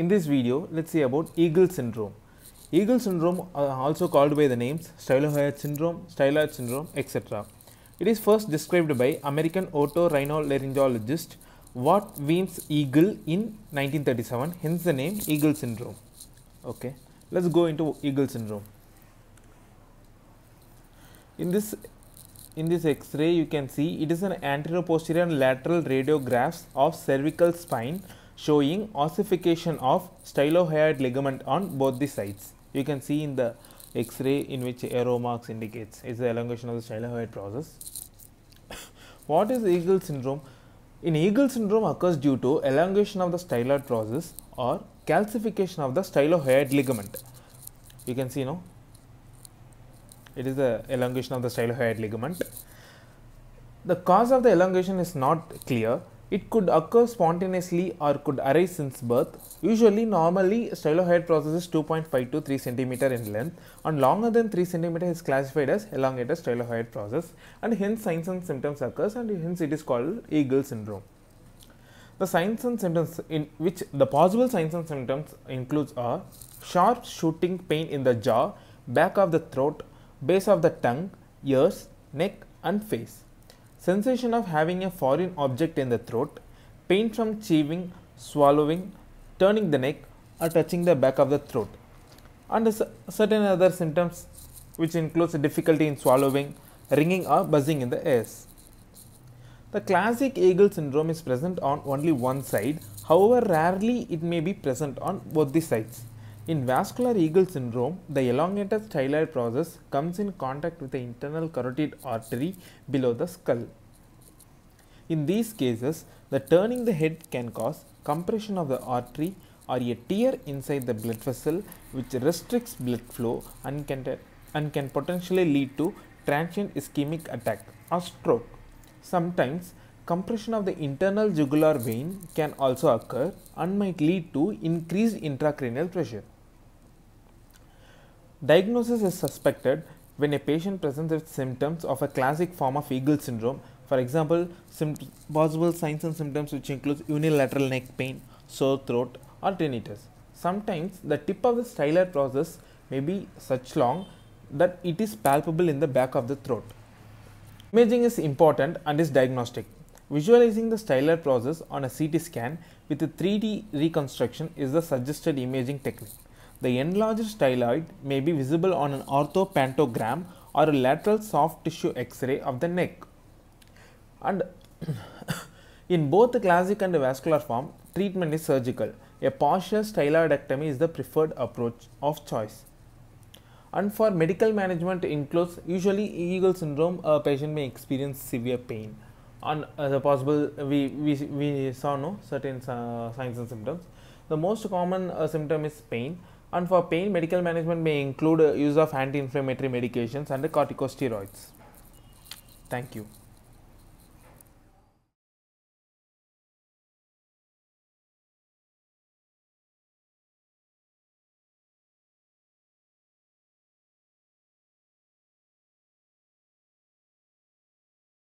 In this video, let's see about Eagle syndrome. Eagle syndrome, uh, also called by the names stylohyoid syndrome, styloid syndrome, etc. It is first described by American otorhinolaryngologist Watt Weems Eagle in 1937, hence the name Eagle syndrome. Okay, let's go into Eagle syndrome. In this in this x-ray you can see it is an anterior posterior and lateral radiographs of cervical spine showing ossification of stylohyoid ligament on both the sides. You can see in the x-ray in which arrow marks indicates is the elongation of the stylohyoid process. what is Eagle syndrome? In Eagle syndrome occurs due to elongation of the styloid process or calcification of the stylohyoid ligament. You can see no it is the elongation of the stylohyoid ligament. The cause of the elongation is not clear. It could occur spontaneously or could arise since birth. Usually, normally, stylohyoid process is 2.5 to 3 centimeter in length and longer than 3 cm is classified as elongated stylohyoid process and hence signs and symptoms occurs and hence it is called Eagle syndrome. The signs and symptoms in which the possible signs and symptoms includes are sharp shooting pain in the jaw, back of the throat, base of the tongue, ears, neck and face. Sensation of having a foreign object in the throat, pain from chewing, swallowing, turning the neck or touching the back of the throat. And certain other symptoms which includes difficulty in swallowing, ringing or buzzing in the ears. The classic Eagle syndrome is present on only one side, however rarely it may be present on both the sides. In vascular Eagle syndrome, the elongated styloid process comes in contact with the internal carotid artery below the skull. In these cases, the turning the head can cause compression of the artery or a tear inside the blood vessel which restricts blood flow and can, and can potentially lead to transient ischemic attack or stroke. Sometimes compression of the internal jugular vein can also occur and might lead to increased intracranial pressure. Diagnosis is suspected when a patient presents with symptoms of a classic form of Eagle syndrome. For example, possible signs and symptoms which include unilateral neck pain, sore throat or tinnitus. Sometimes the tip of the styloid process may be such long that it is palpable in the back of the throat. Imaging is important and is diagnostic. Visualizing the styloid process on a CT scan with a 3D reconstruction is the suggested imaging technique. The enlarged styloid may be visible on an orthopantogram or a lateral soft tissue X-ray of the neck. And in both the classic and the vascular form, treatment is surgical. A partial styloidectomy is the preferred approach of choice. And for medical management includes usually Eagle syndrome, a patient may experience severe pain. And uh, the possible we, we, we saw no certain uh, signs and symptoms. The most common uh, symptom is pain and for pain medical management may include uh, use of anti-inflammatory medications and corticosteroids. Thank you.